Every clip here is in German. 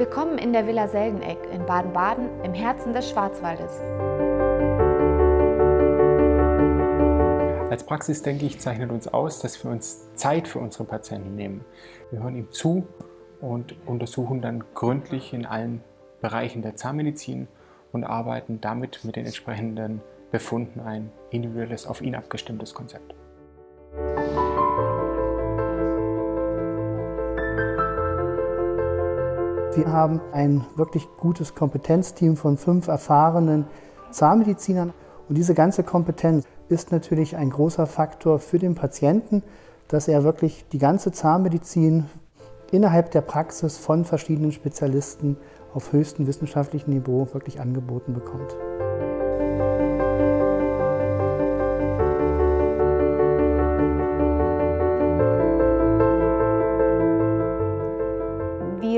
Willkommen in der Villa Seldeneck in Baden-Baden im Herzen des Schwarzwaldes. Als Praxis, denke ich, zeichnet uns aus, dass wir uns Zeit für unsere Patienten nehmen. Wir hören ihm zu und untersuchen dann gründlich in allen Bereichen der Zahnmedizin und arbeiten damit mit den entsprechenden Befunden ein individuelles, auf ihn abgestimmtes Konzept. Wir haben ein wirklich gutes Kompetenzteam von fünf erfahrenen Zahnmedizinern. Und diese ganze Kompetenz ist natürlich ein großer Faktor für den Patienten, dass er wirklich die ganze Zahnmedizin innerhalb der Praxis von verschiedenen Spezialisten auf höchstem wissenschaftlichen Niveau wirklich angeboten bekommt.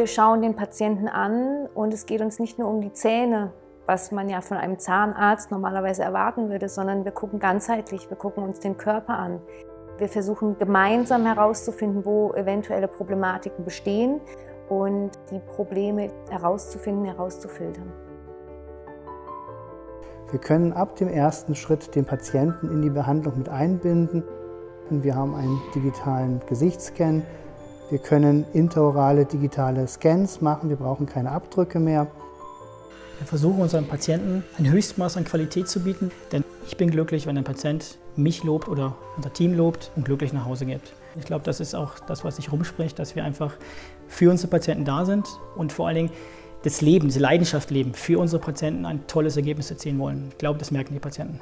Wir schauen den Patienten an und es geht uns nicht nur um die Zähne, was man ja von einem Zahnarzt normalerweise erwarten würde, sondern wir gucken ganzheitlich, wir gucken uns den Körper an. Wir versuchen gemeinsam herauszufinden, wo eventuelle Problematiken bestehen und die Probleme herauszufinden, herauszufiltern. Wir können ab dem ersten Schritt den Patienten in die Behandlung mit einbinden. Wir haben einen digitalen Gesichtsscan, wir können interorale digitale Scans machen, wir brauchen keine Abdrücke mehr. Wir versuchen unseren Patienten ein Höchstmaß an Qualität zu bieten, denn ich bin glücklich, wenn ein Patient mich lobt oder unser Team lobt und glücklich nach Hause geht. Ich glaube, das ist auch das, was sich rumspricht, dass wir einfach für unsere Patienten da sind und vor allen Dingen das Leben, diese Leidenschaft leben, für unsere Patienten ein tolles Ergebnis erzielen wollen. Ich glaube, das merken die Patienten.